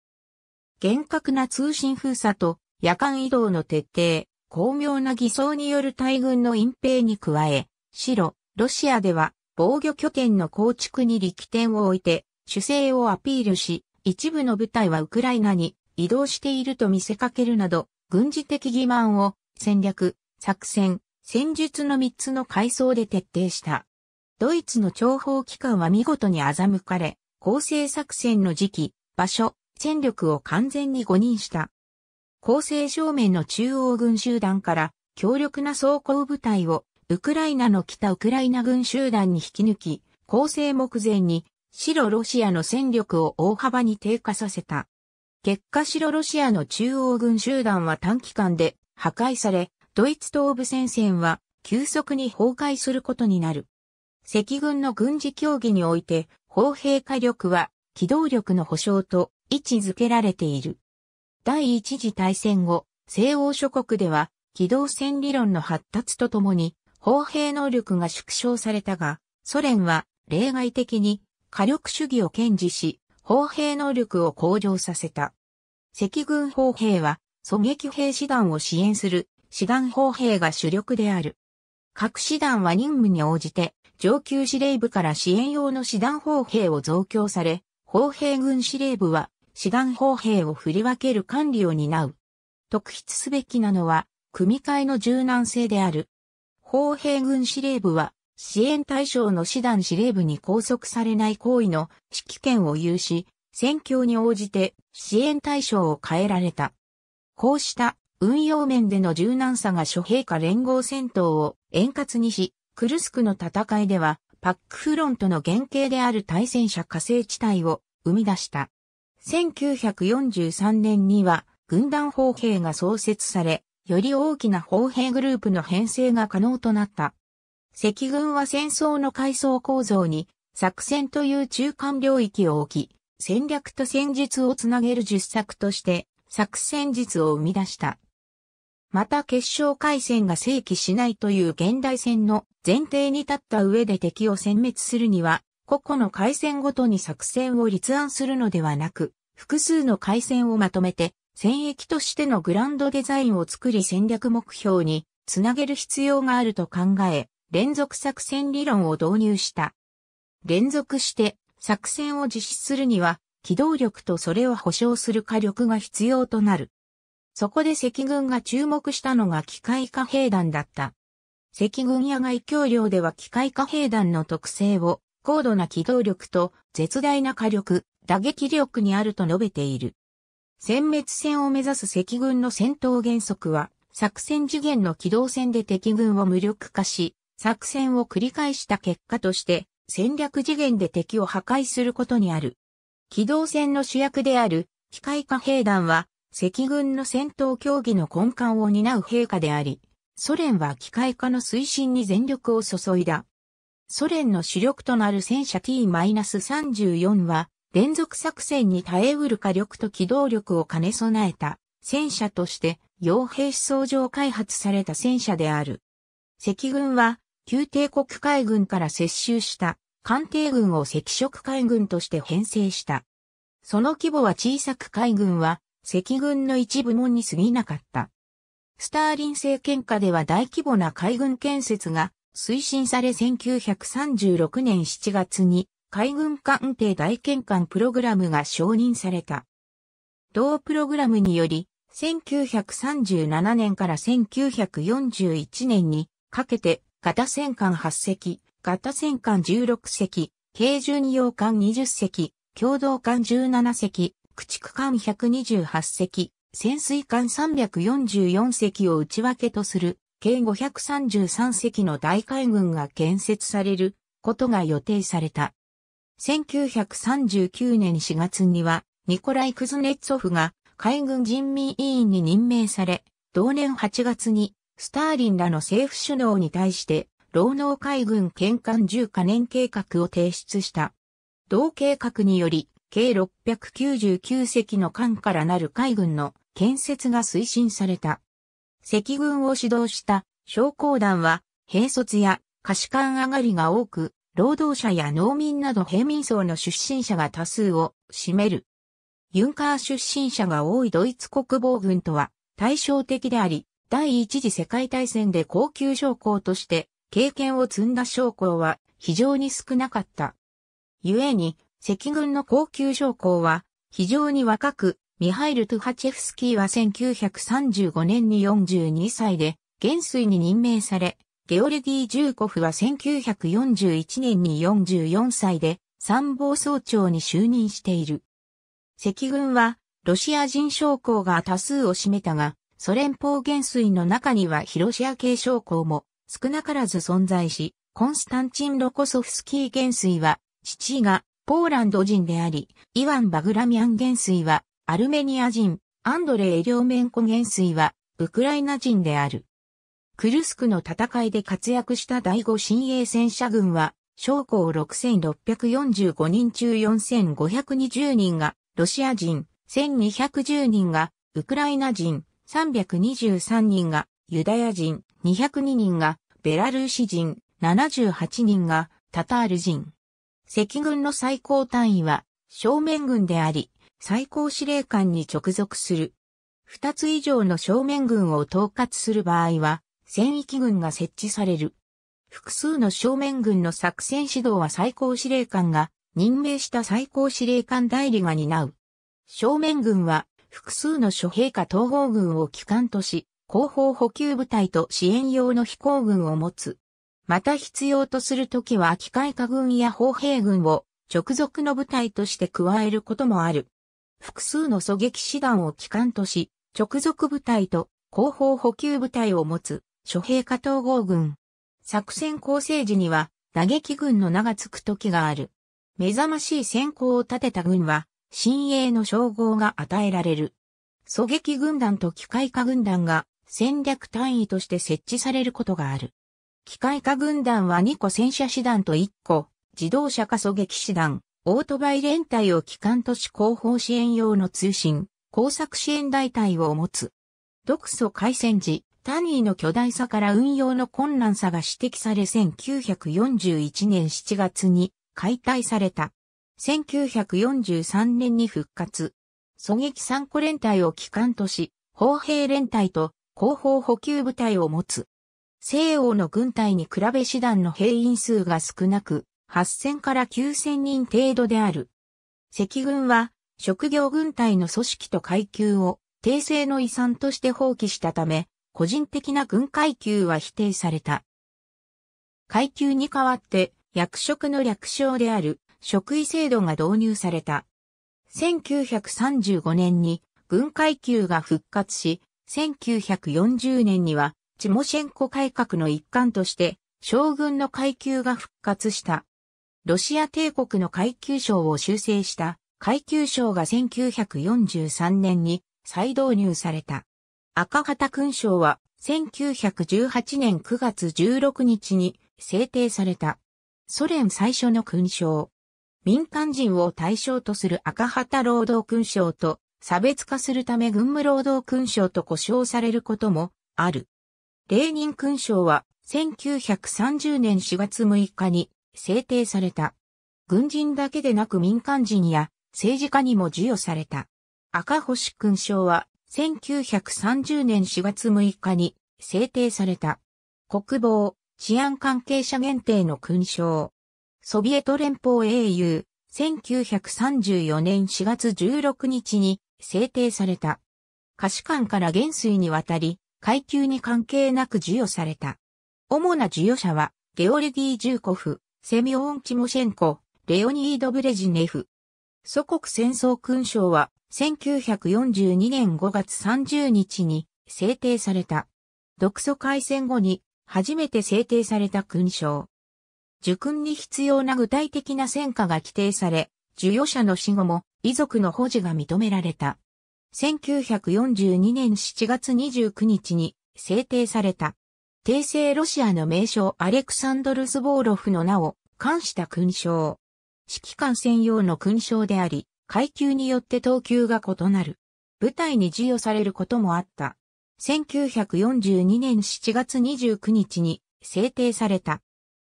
厳格な通信封鎖と夜間移動の徹底、巧妙な偽装による大軍の隠蔽に加え、白、ロシアでは防御拠点の構築に力点を置いて主勢をアピールし、一部の部隊はウクライナに移動していると見せかけるなど、軍事的欺瞞を戦略、作戦、戦術の3つの階層で徹底した。ドイツの諜報機関は見事に欺かれ、構成作戦の時期、場所、戦力を完全に誤認した。構成正面の中央軍集団から強力な装甲部隊をウクライナの北ウクライナ軍集団に引き抜き、構成目前に白ロシアの戦力を大幅に低下させた。結果白ロシアの中央軍集団は短期間で破壊され、ドイツ東部戦線は急速に崩壊することになる。赤軍の軍事競技において砲兵火力は機動力の保障と位置づけられている。第一次大戦後、西欧諸国では機動戦理論の発達とともに砲兵能力が縮小されたが、ソ連は例外的に火力主義を堅持し、砲兵能力を向上させた。赤軍砲兵は狙撃兵師団を支援する師団砲兵が主力である。各師団は任務に応じて上級司令部から支援用の師団砲兵を増強され、砲兵軍司令部は師団砲兵を振り分ける管理を担う。特筆すべきなのは、組み替えの柔軟性である。砲兵軍司令部は、支援対象の師団司令部に拘束されない行為の指揮権を有し、戦況に応じて支援対象を変えられた。こうした運用面での柔軟さが諸兵下連合戦闘を円滑にし、クルスクの戦いでは、パックフロントの原型である対戦車火星地帯を生み出した。1943年には軍団砲兵が創設され、より大きな砲兵グループの編成が可能となった。赤軍は戦争の階層構造に作戦という中間領域を置き、戦略と戦術をつなげる実策として作戦術を生み出した。また決勝回戦が正規しないという現代戦の前提に立った上で敵を殲滅するには、個々の回戦ごとに作戦を立案するのではなく、複数の回戦をまとめて、戦役としてのグランドデザインを作り戦略目標につなげる必要があると考え、連続作戦理論を導入した。連続して作戦を実施するには、機動力とそれを保障する火力が必要となる。そこで赤軍が注目したのが機械化兵団だった。赤軍野外協領では機械化兵団の特性を高度な機動力と絶大な火力、打撃力にあると述べている。殲滅戦を目指す赤軍の戦闘原則は、作戦次元の機動戦で敵軍を無力化し、作戦を繰り返した結果として、戦略次元で敵を破壊することにある。機動戦の主役である機械化兵団は、赤軍の戦闘競技の根幹を担う兵科であり、ソ連は機械化の推進に全力を注いだ。ソ連の主力となる戦車 T-34 は、連続作戦に耐えうる火力と機動力を兼ね備えた戦車として傭兵思想上開発された戦車である。赤軍は旧帝国海軍から接収した艦艇軍を赤色海軍として編成した。その規模は小さく海軍は赤軍の一部門に過ぎなかった。スターリン政権下では大規模な海軍建設が推進され1936年7月に海軍艦艇大建艦プログラムが承認された。同プログラムにより1937年から1941年にかけて型戦艦8隻、型戦艦16隻、軽巡洋艦20隻、共同艦17隻、駆逐艦128隻、潜水艦344隻を内訳とする計533隻の大海軍が建設されることが予定された。1939年4月にはニコライ・クズネッツォフが海軍人民委員に任命され、同年8月にスターリンらの政府首脳に対して、労農海軍建艦10カ年計画を提出した。同計画により、計699隻の艦からなる海軍の建設が推進された。赤軍を指導した将校団は、兵卒や可視艦上がりが多く、労働者や農民など平民層の出身者が多数を占める。ユンカー出身者が多いドイツ国防軍とは対照的であり、第一次世界大戦で高級将校として経験を積んだ将校は非常に少なかった。故に、赤軍の高級将校は非常に若く、ミハイル・トゥハチェフスキーは1935年に42歳で元帥に任命され、ゲオルギー・ジューコフは1941年に44歳で参謀総長に就任している。赤軍はロシア人将校が多数を占めたが、ソ連邦元帥の中にはヒロシア系将校も少なからず存在し、コンスタンチン・ロコソフスキー元帥は父がポーランド人であり、イワン・バグラミャン元帥はアルメニア人、アンドレイ・リョーメンコ元帥はウクライナ人である。クルスクの戦いで活躍した第五親衛戦車軍は、将校6645人中4520人がロシア人、1210人がウクライナ人、323人がユダヤ人、202人がベラルーシ人、78人がタタール人。赤軍の最高単位は正面軍であり、最高司令官に直属する。二つ以上の正面軍を統括する場合は、戦域軍が設置される。複数の正面軍の作戦指導は最高司令官が任命した最高司令官代理が担う。正面軍は複数の諸兵下統合軍を機関とし、後方補給部隊と支援用の飛行軍を持つ。また必要とするときは機械化軍や砲兵軍を直属の部隊として加えることもある。複数の狙撃師団を機関とし、直属部隊と後方補給部隊を持つ諸兵下統合軍。作戦構成時には打撃軍の名が付く時がある。目覚ましい戦功を立てた軍は新鋭の称号が与えられる。狙撃軍団と機械化軍団が戦略単位として設置されることがある。機械化軍団は2個戦車師団と1個自動車化狙撃師団、オートバイ連隊を機関とし後方支援用の通信、工作支援大隊を持つ。独ソ開戦時、単位の巨大さから運用の困難さが指摘され1941年7月に解体された。1943年に復活。狙撃3個連隊を機関とし、砲兵連隊と後方補給部隊を持つ。西欧の軍隊に比べ師団の兵員数が少なく、8000から9000人程度である。赤軍は、職業軍隊の組織と階級を、帝政の遺産として放棄したため、個人的な軍階級は否定された。階級に代わって、役職の略称である職位制度が導入された。1935年に軍階級が復活し、1940年には、チモシェンコ改革の一環として、将軍の階級が復活した。ロシア帝国の階級章を修正した階級章が1943年に再導入された。赤旗勲章は1918年9月16日に制定された。ソ連最初の勲章。民間人を対象とする赤旗労働勲章と差別化するため軍務労働勲章と呼称されることもある。レーニン勲章は1930年4月6日に制定された。軍人だけでなく民間人や政治家にも授与された。赤星勲章は1930年4月6日に制定された。国防、治安関係者限定の勲章。ソビエト連邦英雄、1934年4月16日に制定された。可視官から元帥にわたり、階級に関係なく授与された。主な授与者は、ゲオルギー・ジューコフ、セミオン・チモシェンコ、レオニード・ブレジネフ。祖国戦争勲章は、1942年5月30日に制定された。独ソ開戦後に初めて制定された勲章。受勲に必要な具体的な戦果が規定され、授与者の死後も遺族の保持が認められた。1942年7月29日に制定された。帝政ロシアの名将アレクサンドル・ズボーロフの名を冠した勲章。指揮官専用の勲章であり、階級によって等級が異なる。部隊に授与されることもあった。1942年7月29日に制定された。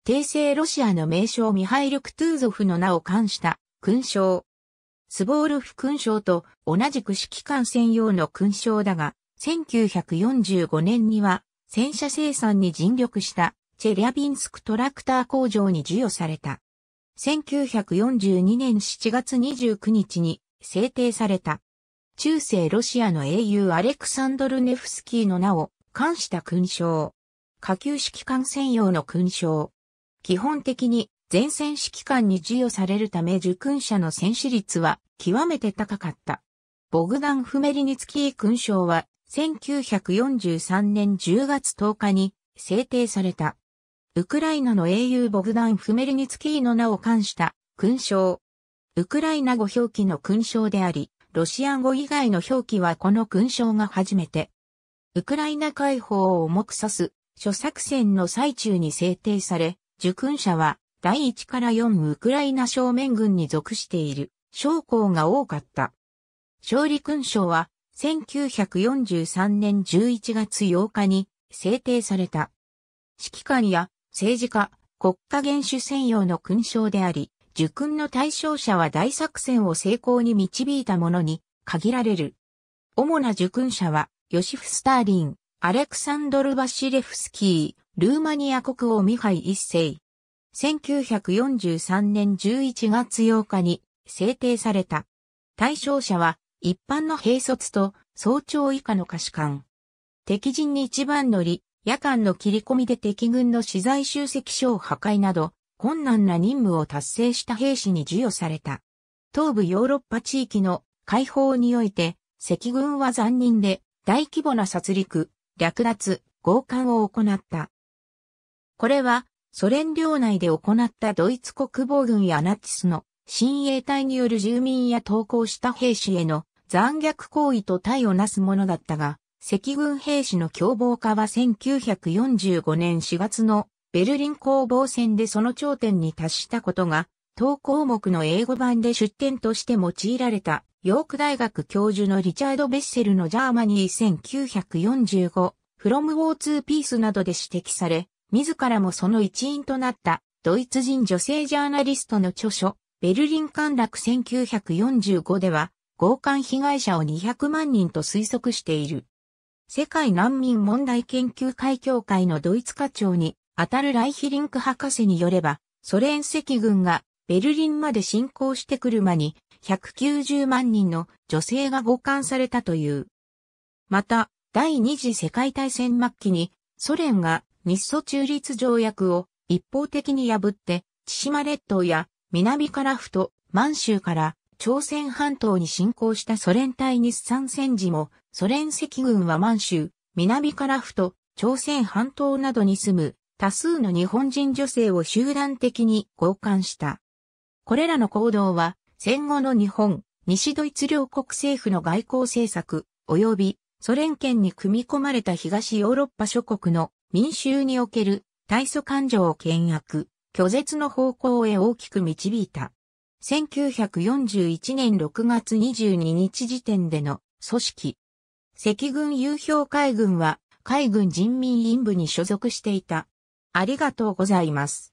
帝政ロシアの名将ミハイル・クトゥーゾフの名を冠した勲章。スボールフ勲章と同じく指揮官専用の勲章だが、1945年には戦車生産に尽力したチェリャビンスクトラクター工場に授与された。1942年7月29日に制定された。中世ロシアの英雄アレクサンドル・ネフスキーの名を冠した勲章。下級指揮官専用の勲章。基本的に前線指揮官に授与されるため受勲者の戦死率は極めて高かった。ボグダン・フメリニツキー勲章は1943年10月10日に制定された。ウクライナの英雄ボグダン・フメルニツキーの名を冠した勲章。ウクライナ語表記の勲章であり、ロシア語以外の表記はこの勲章が初めて。ウクライナ解放を重く指す諸作戦の最中に制定され、受勲者は第1から4ウクライナ正面軍に属している将校が多かった。勝利勲章は1943年11月8日に制定された。指揮官や政治家、国家元首専用の勲章であり、受勲の対象者は大作戦を成功に導いたものに限られる。主な受勲者は、ヨシフ・スターリン、アレクサンドル・バシレフスキー、ルーマニア国王ミハイ一世。1943年11月8日に制定された。対象者は一般の兵卒と総長以下の下士官。敵陣に一番乗り、夜間の切り込みで敵軍の資材集積所を破壊など、困難な任務を達成した兵士に授与された。東部ヨーロッパ地域の解放において、赤軍は残忍で大規模な殺戮、略奪、強姦を行った。これは、ソ連領内で行ったドイツ国防軍やナチスの親衛隊による住民や投降した兵士への残虐行為と対をなすものだったが、赤軍兵士の凶暴化は1945年4月のベルリン攻防戦でその頂点に達したことが、当項目の英語版で出典として用いられた、ヨーク大学教授のリチャード・ベッセルの Germany 1945、From War to Peace などで指摘され、自らもその一員となったドイツ人女性ジャーナリストの著書、ベルリン陥落1945では、強姦被害者を200万人と推測している。世界難民問題研究会協会のドイツ課長に当たるライヒリンク博士によれば、ソ連赤軍がベルリンまで侵攻してくる間に190万人の女性が強姦されたという。また、第二次世界大戦末期にソ連が日ソ中立条約を一方的に破って、千島列島や南カラフト、満州から朝鮮半島に侵攻したソ連対日産戦時も、ソ連赤軍は満州、南からふと、朝鮮半島などに住む多数の日本人女性を集団的に強姦した。これらの行動は、戦後の日本、西ドイツ両国政府の外交政策、及びソ連圏に組み込まれた東ヨーロッパ諸国の民衆における大祖感情を倹約、拒絶の方向へ大きく導いた。1941年6月22日時点での組織。赤軍有票海軍は海軍人民委員部に所属していた。ありがとうございます。